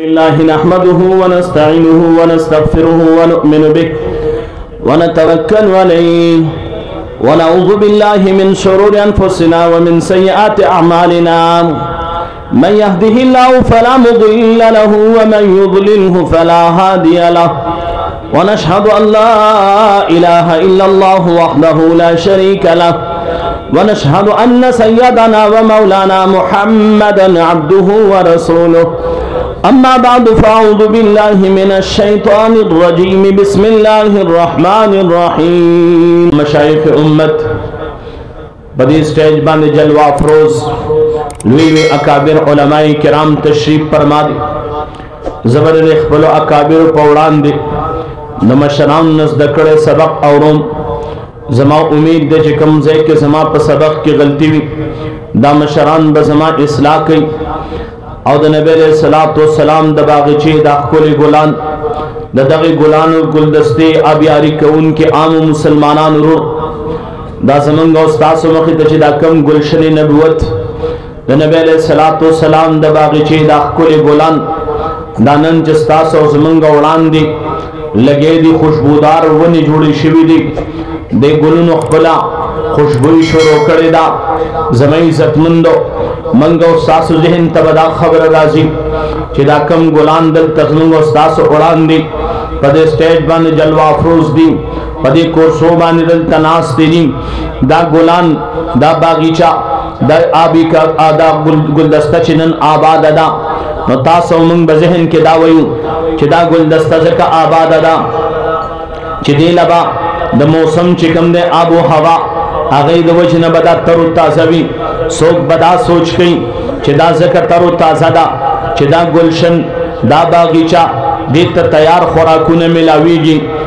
الله نحمده ونستعينه ونستغفره ونؤمن به ونتوكل عليه ونعوذ بالله من شرور انفسنا ومن سيئات اعمالنا من يهده الله فلا مضل له ومن يضلله فلا هادي له ونشهد ان لا اله الا الله وحده لا شريك له ونشهد ان سيدنا ومولانا محمدا عبده ورسوله أما بعد فأعوذ بالله من الشيطان الرجيم بسم الرحمن په دې سټیج باندې جلوه افروز لوی لوی اکابر علما کرام تشریف فرما دي زبر له خپل اکابر په وړاندې د مشران نس د کړه سبق اوروم زما امید ده چې کوم ځای کې زما په سبق کې غلطي وي دا مشران به زما اصلاح کوي او د نبی علیہ الصلوۃ والسلام د باغچې د خپل ګلان د دغه ګلانو ګلدستې ابياري کون کې عام مسلمانان ورو دا زمنګ او تاسو مخ ته چې دا کم گلشن نبوت د نبی علیہ الصلوۃ والسلام د باغچې د خپل ګلان دا نن چې تاسو زمنګ وړاندې لګې دي خوشبودار ونې جوړې شوې دي د ګلونو خپل خوشبوئی شروع کړې ده زمي عزتمندو منګو تاسو ذهن ته دا خبر راځي چې دا کم ګلان دل تزمنګو تاسو وړاندې په دې سټیج باندې جلوه افروز دي په دې کورسو باندې دل تناس دي دا ګلان دا باغیچه د آبی کا آدا ګلدسته چې نن آباد ده نو تاسو موږ به ذهن کې دا وایو چې دا ګلدسته ځکه آباد ده چې دی لبا د موسم چې کوم دی آب او هوا هغه د وجه نه بدا تر تازه وي څوک بدا سوچ کوي چې دا ځکه تر تازه ده چې دا ګلشن دا باغیچه دې ته تیار خوراکونه ملاويږي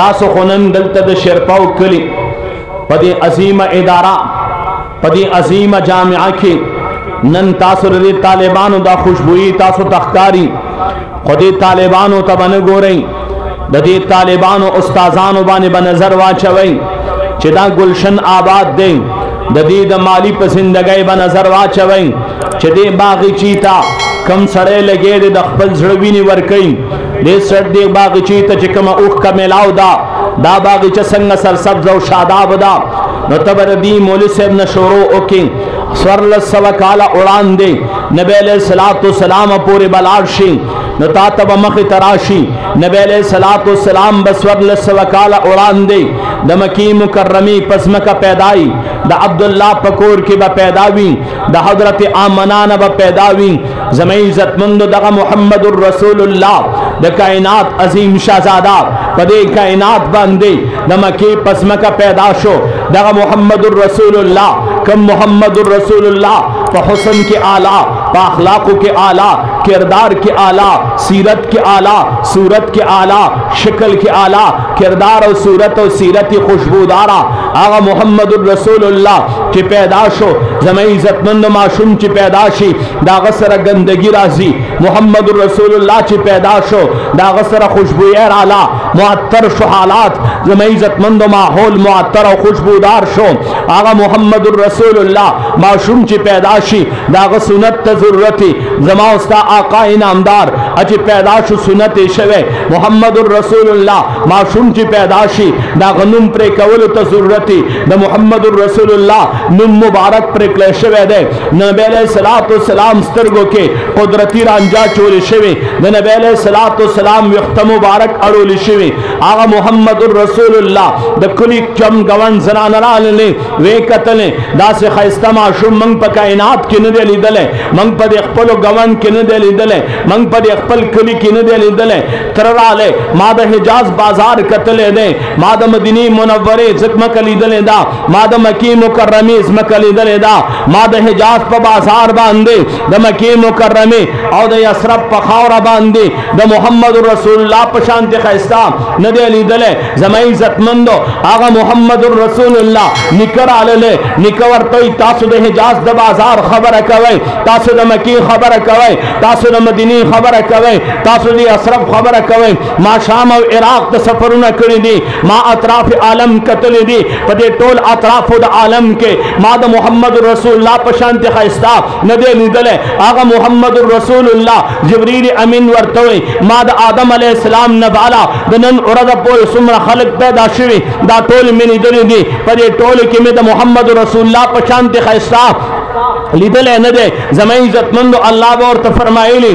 تاسو خو نن دلته د شیرپاو کلي په دې عظیمه اداره په دې عظیمه جامعه کې نن تاسو د طالبانو دا خوشبوئی تاسو تخکاری خو دې طالبانو ته باندې ګورئ د دې طالبانو استادانو باندې به نظر واچوي چې دا گلشن آباد دی د دې د مالی په زندګۍ به نظر واچوي چې دې باغی چیتا کم سړی لګې د خپل زړه ویني ورکي د سړ دی باغچې ته چې کومه اوښکه میلاو ده دا باغچه څنګه سرسبز او شاداب ده نو ته به د دې مولوي صاحب نه شروع وکړې څوارلس سوه کاله وړاندې نبی علیه الصلاۃ والسلام پورې به لاړ شي نو تا ته به مخې ته راشي نبی علیه الصلاۃ والسلام به څوارلس سوه کاله وړاندې د مکې مکرمې په ځمکه پیدایي د عبدالله په کور کې به پیدا وي د حضرت آمنانه به پیدا وي زمه عزت مند دغه محمد رسول الله د کائنات عظیم شاهزاده په دې کائنات باندې د مکی پسمکه پیدا شو دغه محمد رسول الله کم محمد رسول الله په حسن کې اعلی په اخلاقو کې اعلی کردار کې اعلی سیرت کې اعلی صورت کې اعلی شکل کې اعلی کردار او صورت او سیرت خوشبودارا هغه محمد رسول الله چې پیدا شو زمه عزتمند معصوم چې پیدا شي دا غسر گندگی راځي محمد رسول الله چې پیدا شو دا غسر خوشبوئی رالا معطر شو حالات زمې عزت مند ماحول معطر او خوشبودار شو هغه محمد رسول الله معشوم چې پیدا شي دا غ سنت ته ضرورت زما استا آقا انعامدار چې پیدا شو سنت شوه محمد رسول الله معشوم چې پیدا شي دا غنوم پر کول ته ضرورت د محمد رسول الله نوم مبارک پر کله شوه ده نبی علیہ الصلوۃ والسلام سترګو کې قدرتی رانجا چول شوی د نبی علیہ الصلوۃ والسلام وخت مبارک اړول شوی هغه محمد رسول الله د کلی چم غون زنان را للی وې قتل دا سه خیسته ما شو من په کائنات کې نه لیدل من په خپل غون کې نه لیدل من په خپل کلی کې نه لیدل تر رااله ما د حجاز بازار قتل نه ما د مدینه منوره زکمه کلی دل دا ما د مکی مکرمه زمکه لیدلې ده ما د حجاز په بازار باندې د مکی مکرمه او د یسرب په خاور باندې د محمد رسول الله په شان ته خيستا نه دی لیدلې زمای عزتمند هغه محمد رسول الله نکر علله نکر ورته تاسو د حجاز د بازار خبره کوي تاسو د مکی خبره کوي تاسو د مدینه خبره کوي تاسو د یسرب خبره کوي ما شام او عراق ته سفرونه کړی دي ما اطراف عالم کتلې دي په دې ټول اطراف د عالم کې ما د محمد رسول الله په شان ته خيستا نه دی لیدل هغه محمد رسول الله جبريل امين ورته وي ما د آدم عليه السلام نه بالا د نن اورد په سمره خلق پیدا شوي دا ټول مې لیدل دي په دې ټول کې مې د محمد رسول الله په شان ته خيستا لیدل نه دی زمای عزتمند الله ورته فرمایلی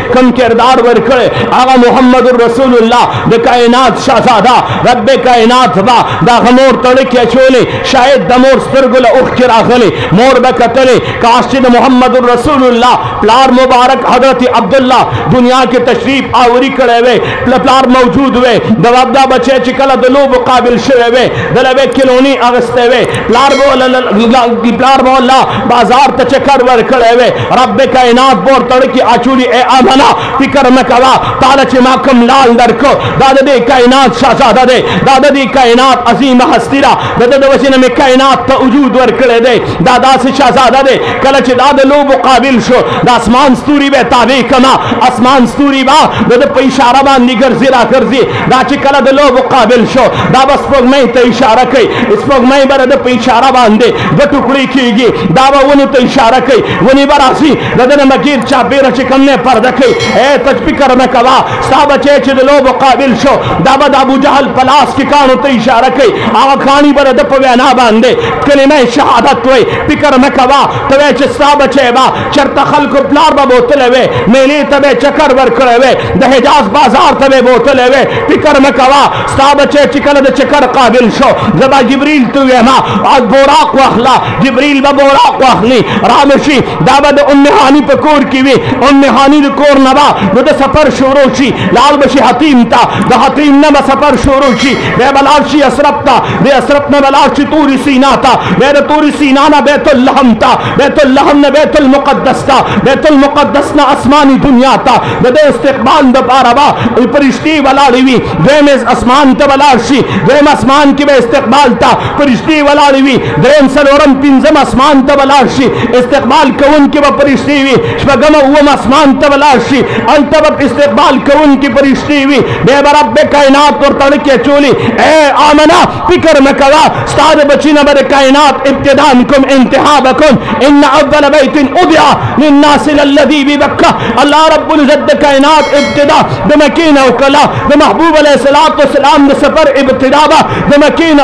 کم کردار ورکړي هغه محمد رسول الله د کائنات شاهزاده رب کائنات با دا غمور تړکه چولې شاید د مور سترګو له اوخ کې راغلي مور به کتلې کاش چې د محمد رسول الله پلار مبارک حضرت عبد الله دنیا کې تشریف آوري کړي وي پلار موجود وي د وابدا بچي چې کله د لوب قابل شوي وي د لوي کلونی اغسته وي پلار بوله پلار بوله بازار ته چکر ور کړي وي رب کائنات پور تړ کې اچولي اے امنا فکر مکوا تعالی چې ما کوم لال درکو دا د کائنات شاهزاده دی دا د کائنات عظیم هستی را د د وسینه مې کائنات ته وجود ورکړی دی دا داسې شاهزاده دی کله چې دا د لوب قابل شو د اسمان ستوري به تابع کما اسمان ستوري با د په اشاره باندې ګرځي را ګرځي دا چې کله د لوبو قابل شو دا به سپوږمۍ ته اشاره کوي سپوږمۍ به د په اشاره باندې دوه ټوکړې کېږي دا به ونو ته اشاره کوي ونې به راځي د ده نه به ګیر چاپېره چې کوم نه پرده کوي ای ته فکر نه کوه ستا بچی چې د لوبو قابل شو دا به د ابوجهل په لاس کې کاڼو ته اشاره کوي هغه کاڼي به د په وینا باندې کلمه شهادت وایي فکر مه کوه ته وایې چې ستا بچی به چېرته خلکو پلار به بوتلی وی میلې ته به یې چکر ورکړی وی د حجاز بازار ته به بوتلې وې فکر مکوا ستا بچې چې کله د چکر قابل شو زبا جبريل ته وېم او بوراق واخلا جبريل به بوراق واخلي رامشي دا به د ام هاني په کور کې وي ام هاني د کور نه با نو د سفر شروع شي لال بشي حتیم ته د حتیم نه سفر شروع شي به بلار شي اسرب ته د اسرب نه بلار شي توري سینا ته به د توري سینا نه بیت اللحم ته بیت اللحم نه بیت المقدس ته بیت المقدس نه اسماني دنیا ته د دې استقبال د پاره با پرشتي ولاړې وي دویم اسمان ته ولاړ شي دویم اسمان کې به استقبال ته پرشتي ولاړې وي دریم څلورم پنځم اسمان ته ولاړ شي استقبال کوونکي به پرشتي وي شپږم اووم اسمان ته ولاړ شي هلته به استقبال کوونکي پرشتي وي بیا به رب کائنات ورته ډکې چولي ای آمنه فکر مه کوه ستا د بچي نه به د کائنات ابتدا کوم انتها به کوم ان اول بیت ابیا للناس للذي ببکه الله رب العزت د کائنات ابتدا د مکې نه وکړه د محبوب علیه السلام د سفر ابتدا به د مکې نه